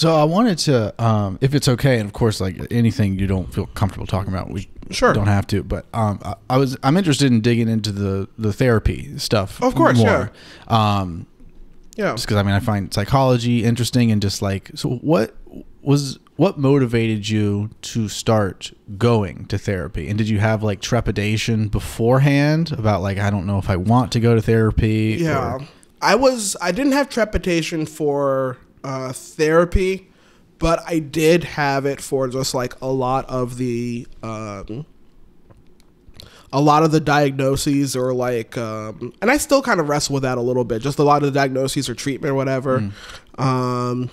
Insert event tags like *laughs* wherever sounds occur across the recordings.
So I wanted to, um, if it's okay, and of course, like anything you don't feel comfortable talking about, we Sure. don't have to. But um, I, I was, I'm interested in digging into the the therapy stuff. Of course, more. Um, Yeah. just because I mean, I find psychology interesting, and just like, so what was what motivated you to start going to therapy? And did you have like trepidation beforehand about like, I don't know if I want to go to therapy? Yeah. or- I was I didn't have trepidation for uh, therapy, but I did have it for just like a lot of the um, a lot of the diagnoses or like um, and I still kind of wrestle with that a little bit. Just a lot of the diagnoses or treatment or whatever. Um,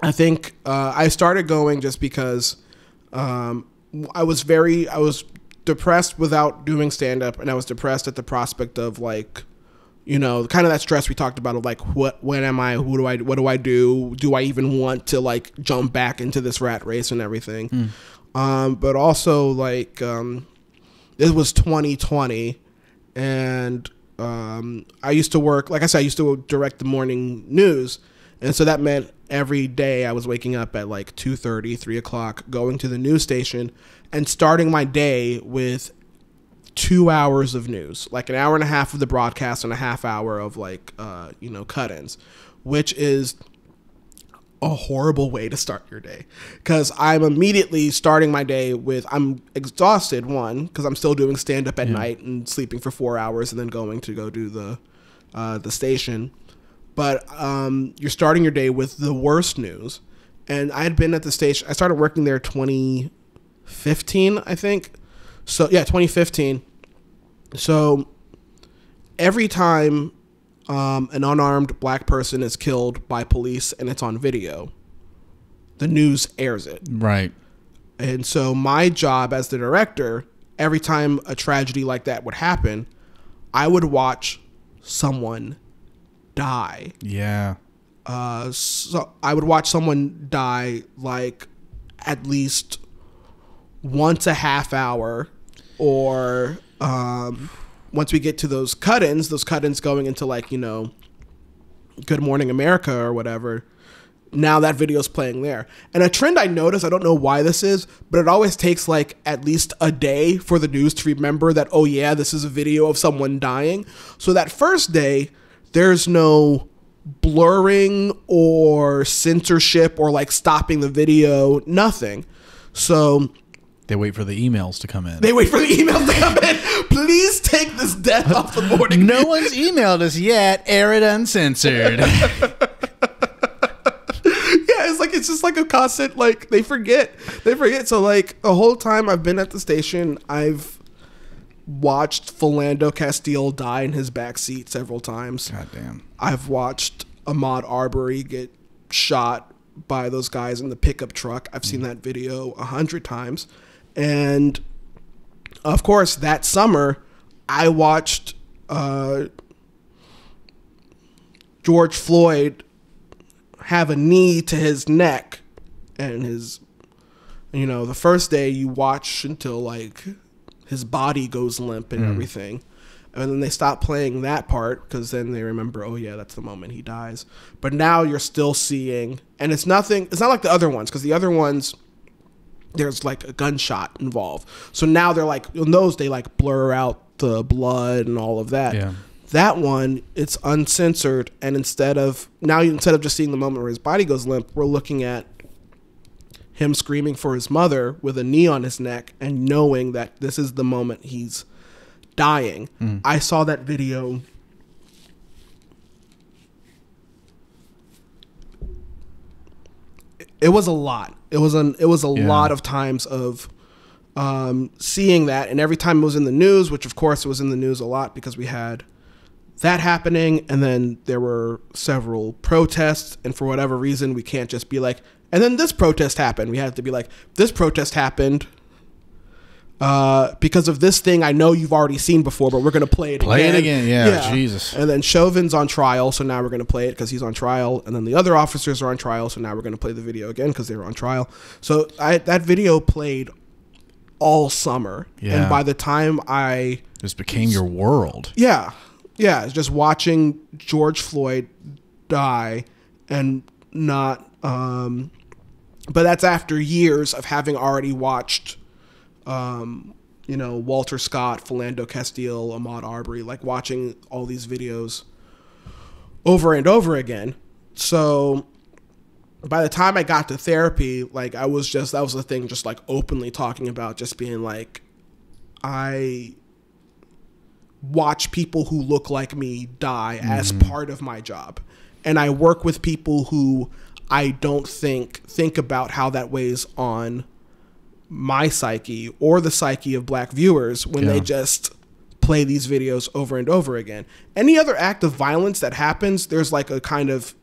I think uh, I started going just because um, I was very I was depressed without doing stand up, and I was depressed at the prospect of like you know kind of that stress we talked about of like what when am I who do I what do I do? Do I even want to like jump back into this rat race and everything, um, but also like um, it was 2020 and um, I used to work like I said I used to direct the morning news. And so that meant every day I was waking up at like 2.30 3 o'clock going to the news station and starting my day with two hours of news like an hour and a half of the broadcast and a half hour of like uh, you know cut-ins which is a horrible way to start your day. Because I'm immediately starting my day with I'm exhausted one because I'm still doing stand up at night and sleeping for four hours and then going to go do the uh, the station. But um, you're starting your day with the worst news. And I had been at the station I started working there 2015 I think. So yeah 2015 so every time um, an unarmed black person is killed by police and it's on video, the news airs it. Right. And so my job as the director, every time a tragedy like that would happen, I would watch someone die. Yeah. Uh, so I would watch someone die like at least once a half hour, or um, once we get to those cut-ins, those cut-ins going into like you know, Good Morning America or whatever. Now that video's playing there, and a trend I notice, I don't know why this is, but it always takes like at least a day for the news to remember that oh yeah, this is a video of someone dying. So that first day, there's no blurring or censorship or like stopping the video, nothing. So They wait for the emails to come in. they wait for the emails to come in. Please take this death off the morning. no one's emailed us yet. Air it uncensored. *laughs* Yeah, it's like it's just like a constant like they forget. They forget. So like the whole time I've been at the station, I've watched Philando Castile die in his back seat several times. God damn. I've watched Ahmaud Arbery get shot by those guys in the pickup truck. I've seen mm. that video a hundred times. And of course, that summer, I watched uh, George Floyd have a knee to his neck and his, you know, the first day you watch until like his body goes limp and everything. And then they stop playing that part because then they remember, oh yeah, that's the moment he dies. But now you're still seeing, and it's nothing. It's not like the other ones because the other ones, there's like a gunshot involved. So now they're like in those they like blur out the blood and all of that. Yeah. That one, it's uncensored, and instead of now, instead of just seeing the moment where his body goes limp, we're looking at him screaming for his mother with a knee on his neck and knowing that this is the moment he's dying. Mm. I saw that video. It was a lot. It was an. It was a Yeah. lot of times of um, seeing that, and every time it was in the news, which of course it was in the news a lot because we had that happening, and then there were several protests, and for whatever reason, we can't just be like, and then this protest happened. We have to be like, this protest happened uh, because of this thing I know you've already seen before, but we're gonna play it Play again. it again, yeah, Jesus. And then Chauvin's on trial, so now we're gonna play it because he's on trial, and then the other officers are on trial, so now we're gonna play the video again because they were on trial. So I, that video played all summer, Yeah. and by the time I This became your world. yeah, yeah, just watching George Floyd die and not um but that's after years of having already watched um you know Walter Scott, Philando Castile, Ahmaud Arbery, like watching all these videos over and over again. So by the time I got to therapy, like I was just that was the thing just like openly talking about just being like I watch people who look like me die as part of my job. And I work with people who I don't think think about how that weighs on my psyche or the psyche of black viewers when they just play these videos over and over again. Any other act of violence that happens, there's like a kind of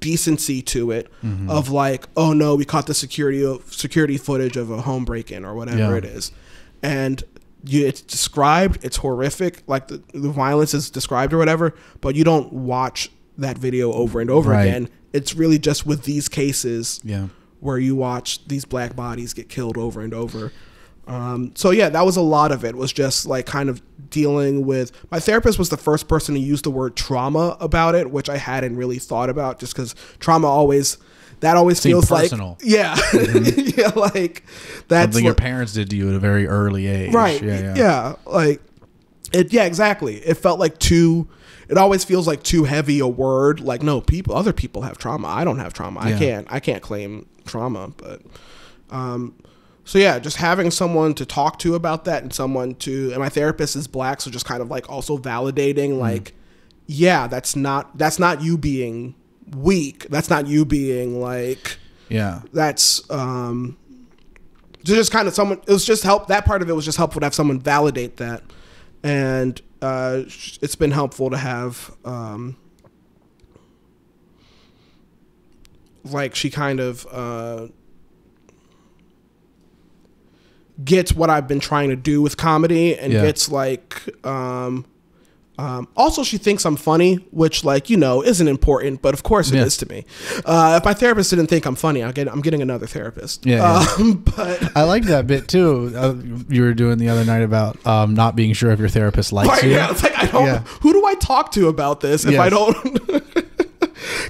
decency to it mm-hmm. of like, oh no, we caught the security security footage of a home break in or whatever Yeah. it is. And you, it's described, it's horrific, like the, the violence is described or whatever, but you don't watch that video over and over Right. again. It's really just with these cases Yeah. Where you watch these black bodies get killed over and over. Um, so yeah, that was a lot of it. Was just like kind of dealing with. My therapist was the first person to use the word trauma about it, which I hadn't really thought about, just because trauma always that always feels personal. like *laughs* yeah, yeah, like that's Something your like- parents did to you at a very early age. right Yeah. yeah, Yeah. like it yeah exactly it felt like too it always feels like too heavy a word like no people other people have trauma i don't have trauma i can't i can't claim trauma but um so yeah just having someone to talk to about that and someone to and my therapist is black so just kind of like also validating like yeah that's not that's not you being weak. That's not you being like Yeah. that's um to just kind of someone it was just help that part of it was just helpful to have someone validate that. And uh it's been helpful to have um like she kind of uh gets what I've been trying to do with comedy and Yeah. gets like um um, also, she thinks I'm funny, which, like you know, isn't important, but of course it is Yeah. to me. Uh, if my therapist didn't think I'm funny, I'll get, I'm getting another therapist. Yeah, yeah. Um, *laughs* but I like that bit too. Uh, you were doing the other night about um, not being sure if your therapist likes Right, you. yeah, it's like I don't. Who do I talk to about this if I don't? *laughs*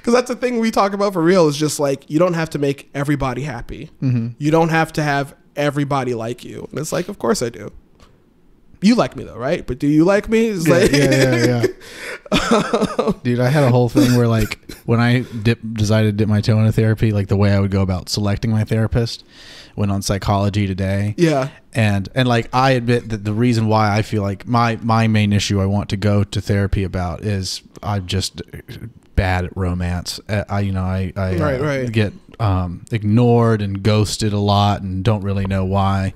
Because that's the thing we talk about for real is just like you don't have to make everybody happy. Mm-hmm. You don't have to have everybody like you. And it's like, of course I do. You like me though, right? But do you like me? It's Yeah, like, yeah, yeah, yeah. *laughs* Dude, I had a whole thing where like when I dip, decided to dip my toe into therapy, like the way I would go about selecting my therapist, went on Psychology Today, yeah, and and like I admit that the reason why I feel like my my main issue I want to go to therapy about is I'm just bad at romance. Uh, I you know I I uh, Right, right. get um, ignored and ghosted a lot and don't really know why.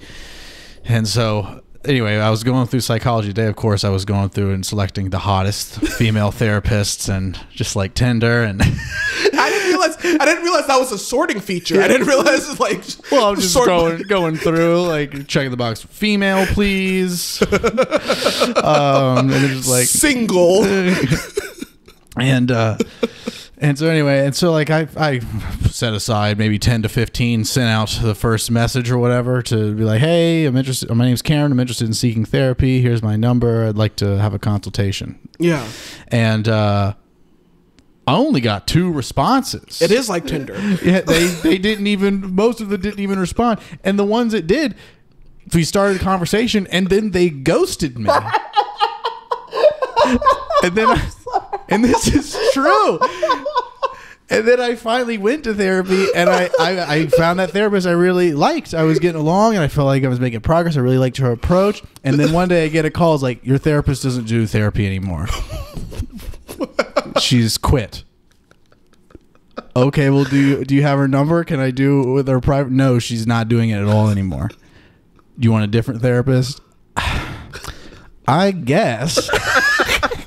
And so anyway, I was going through psychology today. Of course, I was going through and selecting the hottest *laughs* female therapists and just like Tinder and *laughs* I didn't realize. I didn't realize that was a sorting feature. I didn't realize it's like. well, I'm just going *laughs* going through like checking the box. Female, please. um, and it's just like single. And uh and so anyway and so like i i set aside maybe 10 to 15 sent out the first message or whatever to be like hey i'm interested my name's karen i'm interested in seeking therapy here's my number i'd like to have a consultation Yeah, and uh i only got two responses it is like Tinder. *laughs* yeah, they they didn't even most of them didn't even respond, and the ones that did, we started a conversation, and then they ghosted me. *laughs* and then, I, and this is true. And then I finally went to therapy, and I, I I found that therapist I really liked. I was getting along, and I felt like I was making progress. I really liked her approach. And then one day I get a call, it's like your therapist doesn't do therapy anymore. She's quit okay, well, do you do you have her number? Can I do it with her private? No, she's not doing it at all anymore. Do you want a different therapist? *sighs* I guess. *laughs*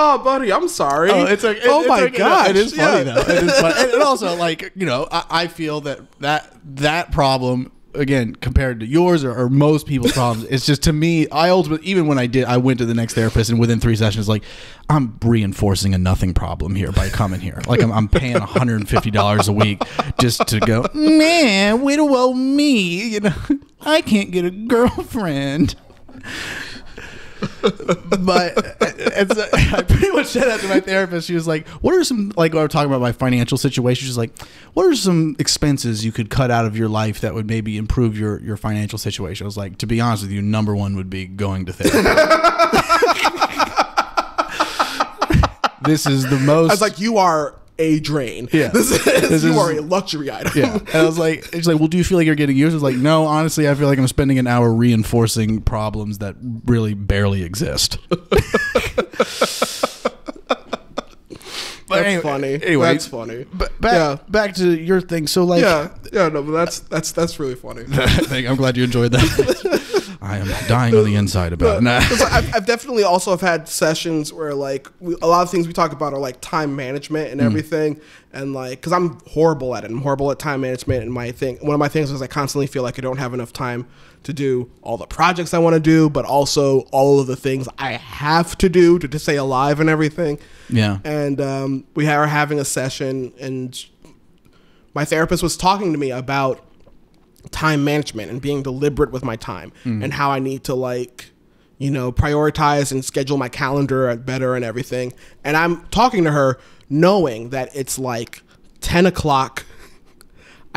Oh, buddy, I'm sorry. Oh, it's like, oh my like, gosh, it is funny yeah. though. It is funny. *laughs* And, and also, like you know, I, I feel that that that problem again compared to yours or, or most people's problems, it's just to me. I ultimately, even when I did, I went to the next therapist, and within three sessions, like I'm reinforcing a nothing problem here by coming here. Like I'm, I'm paying 150 dollars a week just to go. Man, to well me. You know, I can't get a girlfriend. but it's, *laughs* I pretty much said that to my therapist. She was like, "What are some like?" We were talking about my financial situation. She's like, "What are some expenses you could cut out of your life that would maybe improve your your financial situation?" I was like, "To be honest with you, number one would be going to therapy." *laughs* this is the most. I was like, you are a drain. Yeah. *laughs* This is, This you is- are a luxury item. Yeah. And I was like, it's like, well, do you feel like you're getting used? I was like, no, honestly, I feel like I'm spending an hour reinforcing problems that really barely exist. *laughs* but That's anyway- funny. Anyway, That's funny. But back, Yeah. back to your thing. So, like, Yeah, yeah, no, but that's that's that's really funny. *laughs* I'm glad you enjoyed that. *laughs* I am dying on the inside about it. I've, I've definitely also have had sessions where like we, a lot of things we talk about are like time management Mm. and everything, and like because I'm horrible at it. I'm horrible at time management, and my thing one of my things is I constantly feel like I don't have enough time to do all the projects I want to do, but also all of the things I have to do to, to stay alive and everything. Yeah. And um, we are having a session, and my therapist was talking to me about time management and being deliberate with my time and how I need to like you know prioritize and schedule my calendar better and everything. And I'm talking to her knowing that it's like ten o'clock.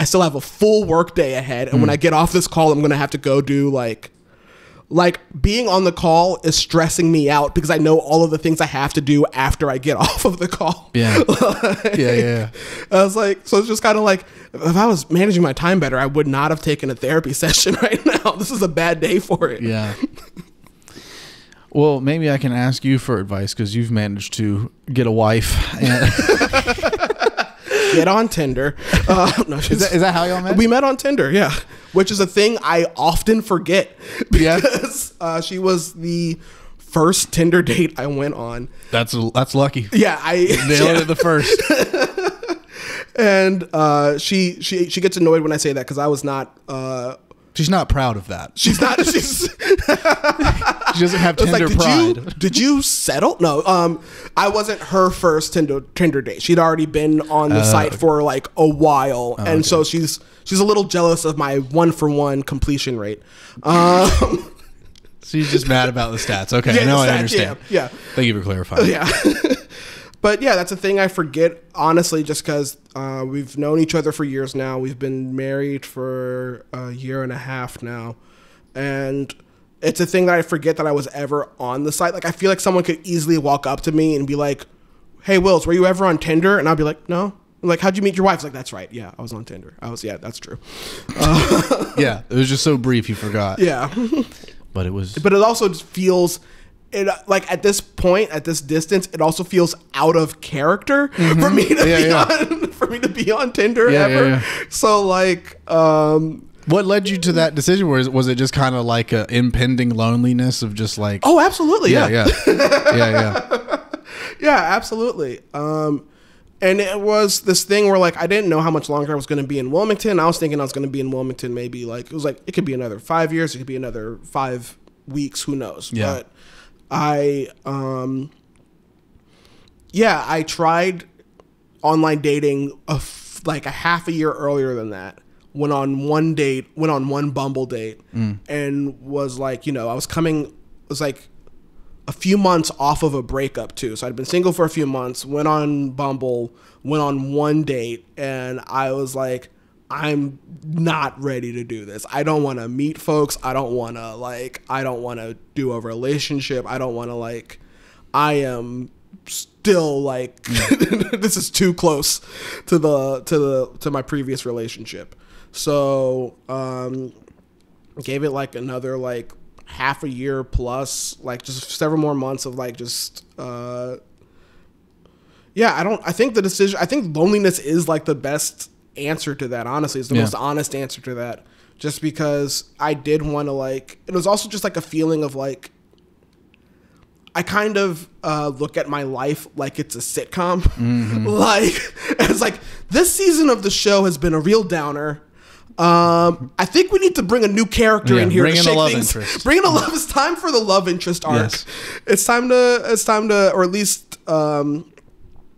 I still have a full work day ahead, and when hmm. I get off this call, I'm gonna have to go do like like being on the call is stressing me out because I know all of the things I have to do after I get *laughs* off of the call. Yeah. *laughs* yeah. Yeah. I was like, so it's just kind of like, if I was managing my time better, I would not have taken a therapy *laughs* session right now. This is a bad day for it. Yeah. Well, maybe I can ask you for advice because you've managed to get a wife. And Get on Tinder. Uh, *laughs* no, is, that, is that how y'all met? we met on Tinder, yeah, which is a thing I often forget *laughs* Yeah. because uh, she was the first Tinder date I went on. that's that's lucky. Yeah, I *laughs* Nailed yeah. it the first. and uh, she she she gets annoyed when I say that because I was not. Uh, She's not proud of that. she's not. *laughs* She's She doesn't have Tinder like, did pride. you did you settle? No, um, I wasn't her first Tinder Tinder date. She'd already been on the site for like a while, and so she's she's a little jealous of my one for one completion rate. Um, She's just mad about the stats. Okay, *laughs* Yeah, now I understand. yeah, yeah. Thank you for clarifying. yeah. *laughs* but yeah, that's a thing I forget honestly, just because uh, we've known each other for years now. We've been married for a year and a half now, and it's a thing that I forget that I was ever on the site. Like I feel like someone could easily walk up to me and be like, "Hey, Wills, were you ever on Tinder?" And I'll be like, "No." I'm like, how'd you meet your wife? It's like, that's right. Yeah, I was on Tinder. I was, yeah, that's true. *laughs* Yeah, it was just so brief you forgot. Yeah. But it was but it also feels it like at this point at this distance it also feels out of character for me to Mm-hmm. Yeah, be yeah. on *laughs* for me to be on Tinder Yeah, ever. So like um What led you to that decision? Was was it just kind of like a impending loneliness of just like oh absolutely yeah yeah yeah yeah yeah *laughs* yeah absolutely um and it was this thing where like I didn't know how much longer I was going to be in Wilmington. I was thinking I was going to be in Wilmington maybe like it was like it could be another 5 years, it could be another 5 weeks, who knows. Yeah. But I um yeah, I tried online dating a f- like a half a year earlier than that. Went on one date, went on one Bumble date, and was like, you know, I was coming, was like a few months off of a breakup too. So I'd been single for a few months, went on Bumble, went on one date, and I was like, I'm not ready to do this. I don't want to meet folks. I don't want to like I don't want to do a relationship. I don't want to like I am still like *laughs* this is too close to the to the to my previous relationship. So, um gave it like another like half a year plus like just several more months of like just uh yeah i don't i think the decision i think loneliness is like the best answer to that honestly it's the Yeah. most honest answer to that just because i did want to like it was also just like a feeling of like I kind of uh, look at my life like it's a sitcom. *laughs* like it's like this season of the show has been a real downer. Um, I think we need to bring a new character Yeah, in here. bring to in a shake love things. interest. *laughs* Bring in a love. It's time for the love interest arc. Yes. It's time to. It's time to, or at least um,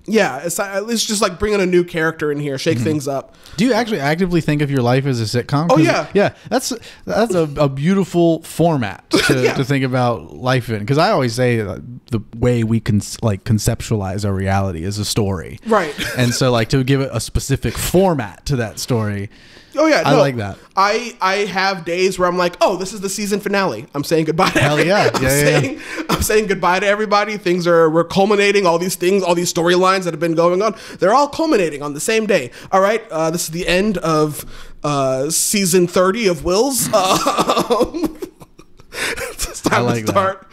yeah, it's uh, it's just like bringing a new character in here, Mm-hmm. shake things up. Do you actually actively think of your life as a sitcom? Oh yeah. yeah. That's that's a, a beautiful format to, *laughs* Yeah. to think about life in. Because I always say the way we can like conceptualize our reality is a story, Right. and so like to give it a specific format to that story. Oh yeah, I no, like that. I I have days where I'm like, oh, this is the season finale. I'm saying goodbye. To Hell every- yeah. *laughs* I'm Yeah, yeah, yeah. saying I'm saying goodbye to everybody. Things are we're culminating. All these things, all these storylines that have been going on, they're all culminating on the same day. All right, uh, this is the end of uh, season 30 of Wills. *laughs* Um, *laughs* it's time like to start.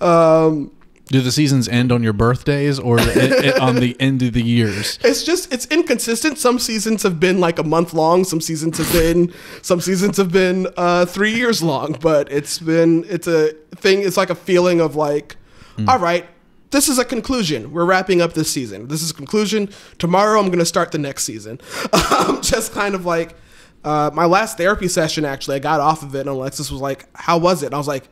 Um, Do the seasons end on your birthdays or on the end of the years? *laughs* It's just it's inconsistent. Some seasons have been like a month long. Some seasons have been some seasons have been uh, three years long. But it's been it's a thing. It's like a feeling of like, all right, this is a conclusion. We're wrapping up this season. This is a conclusion. Tomorrow I'm going to start the next season. *laughs* Um, just kind of like uh, my last therapy session. Actually, I got off of it, and Alexis was like, "How was it?" And I was like.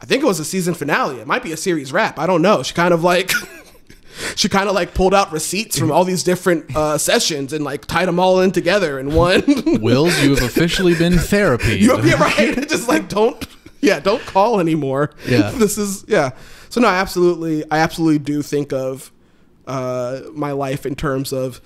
I think it was a season finale. It might be a series wrap. I don't know. She kind of like *laughs* she kind of like pulled out receipts from all these different uh, sessions and like tied them all in together in one. *laughs* Wills, you have officially been *laughs* therapy. you yeah, right. Just like don't yeah, don't call anymore. Yeah. this is yeah. So no, I absolutely, I absolutely do think of uh, my life in terms of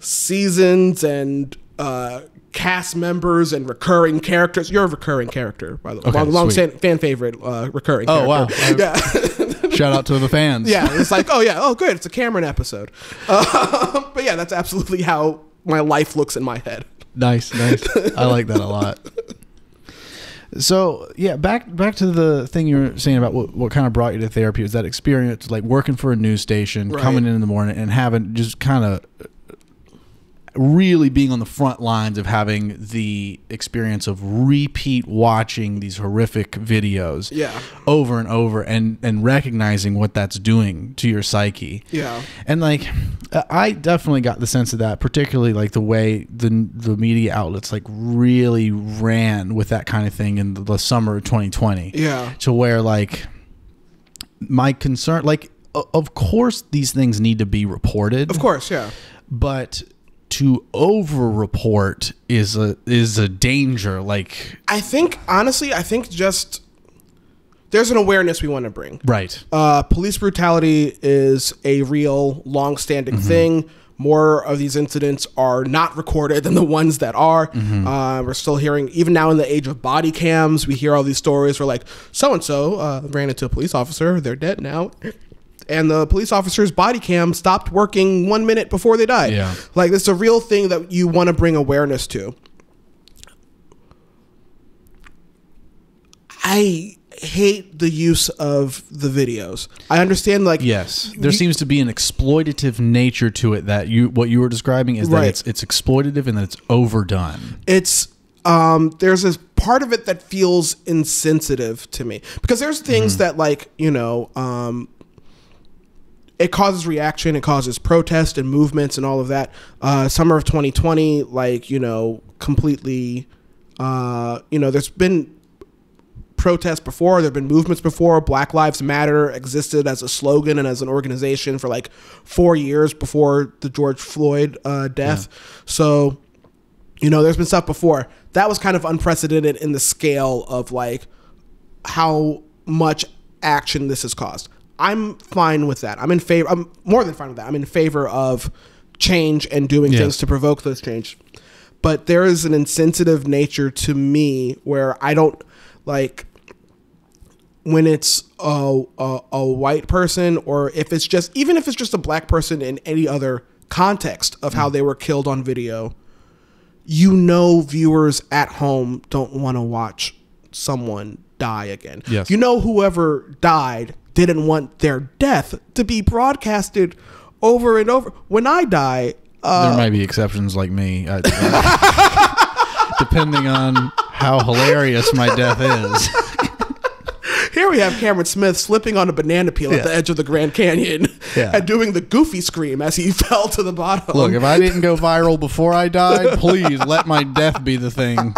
seasons and uh, cast members and recurring characters. You're a recurring character, by the way. Okay, long, long fan, favorite uh, recurring. Oh, wow. Yeah. *laughs* Shout out to the fans. *laughs* Yeah, it's like, oh yeah, oh good, it's a Cameron episode. *laughs* Uh, but yeah, that's absolutely how my life looks in my head. Nice, nice. I like that a lot. So yeah, back back to the thing you were saying about what, what kind of brought you to therapy was that experience, like working for a news station, Right. coming in in the morning, and having just kind of really being on the front lines of having the experience of repeat watching these horrific videos Yeah. over and over and and recognizing what that's doing to your psyche Yeah. and like i definitely got the sense of that particularly like the way the the media outlets like really ran with that kind of thing in the, the summer of 2020 Yeah. to where like my concern like of course these things need to be reported Of course, yeah. but to over report is a is a danger like I think honestly, I think just there's an awareness we want to bring. right Uh, police brutality is a real, long-standing thing. More of these incidents are not recorded than the ones that are. Uh, we're still hearing, even now in the age of body cams, we hear all these stories where like so and so ran into a police officer, they're dead now, and the police officer's body cam stopped working one minute before they died. Yeah. like it's a real thing that you want to bring awareness to. I hate the use of the videos. I understand like Yes, there you- seems to be an exploitative nature to it that you what you were describing is that it's it's exploitative and that it's overdone. it's um there's a part of it that feels insensitive to me because there's things that like you know um it causes reaction it causes protest and movements and all of that. Uh summer of 2020 like you know completely uh you know there's been protests before there have been movements before. Black lives matter existed as a slogan and as an organization for like four years before the george floyd uh, death. So you know there's been stuff before. That was kind of unprecedented in the scale of like how much action this has caused i'm fine with that. I'm in favor i'm more than fine with that. I'm in favor of change and doing things to provoke those change. But there is an insensitive nature to me where i don't like when it's a, a, a white person or if it's just even if it's just a black person in any other context of Mm. how they were killed on video you know viewers at home don't want to watch someone die again. Yes. you know whoever died didn't want their death to be broadcasted over and over when i die uh, there might be exceptions like me, I- uh, *laughs* depending on how hilarious my death is. Here we have Cameron Smith slipping on a banana peel at the edge of the Grand Canyon Yeah. and doing the goofy scream as he *laughs* fell to the bottom. Look, if I didn't go viral before I died, *laughs* please let my death be the thing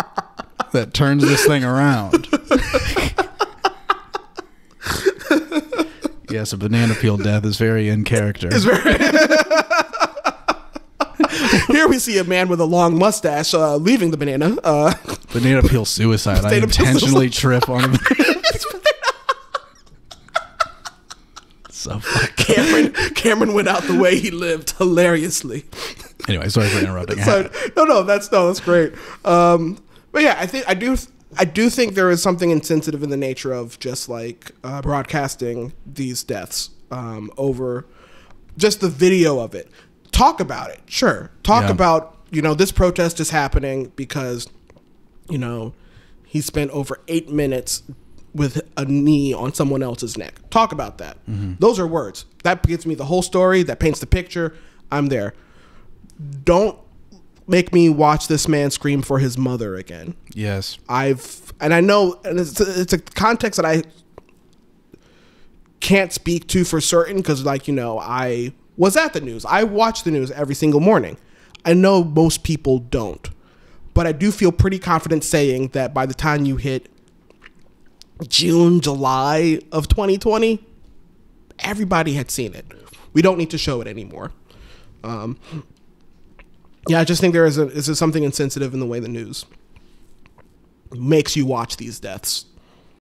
that turns this thing around. Yes, a banana peel death is very in character. *laughs* Here we see a man with a long mustache uh, leaving the banana. Uh, banana peel suicide. I intentionally trip on a *laughs* so. Cameron Cameron went out the way he lived hilariously. Anyway, sorry for interrupting. So, no, no, that's no, that's great. Um, but yeah, I think I do. I do think there is something insensitive in the nature of just like uh, broadcasting these deaths um, over just the video of it. Talk about it, sure. Talk Yeah. about you know this protest is happening because you know he spent over eight minutes with a knee on someone else's neck. Talk about that. Those are words. That gives me the whole story. That paints the picture. I'm there. Don't make me watch this man scream for his mother again. yes, I've and I know and it's a, it's a context that I can't speak to for certain because like you know I was at the news. I watch the news every single morning. I know most people don't, but I do feel pretty confident saying that by the time you hit June, July of 2020, everybody had seen it. We don't need to show it anymore. Um, yeah, I just think there is a is something insensitive in the way the news makes you watch these deaths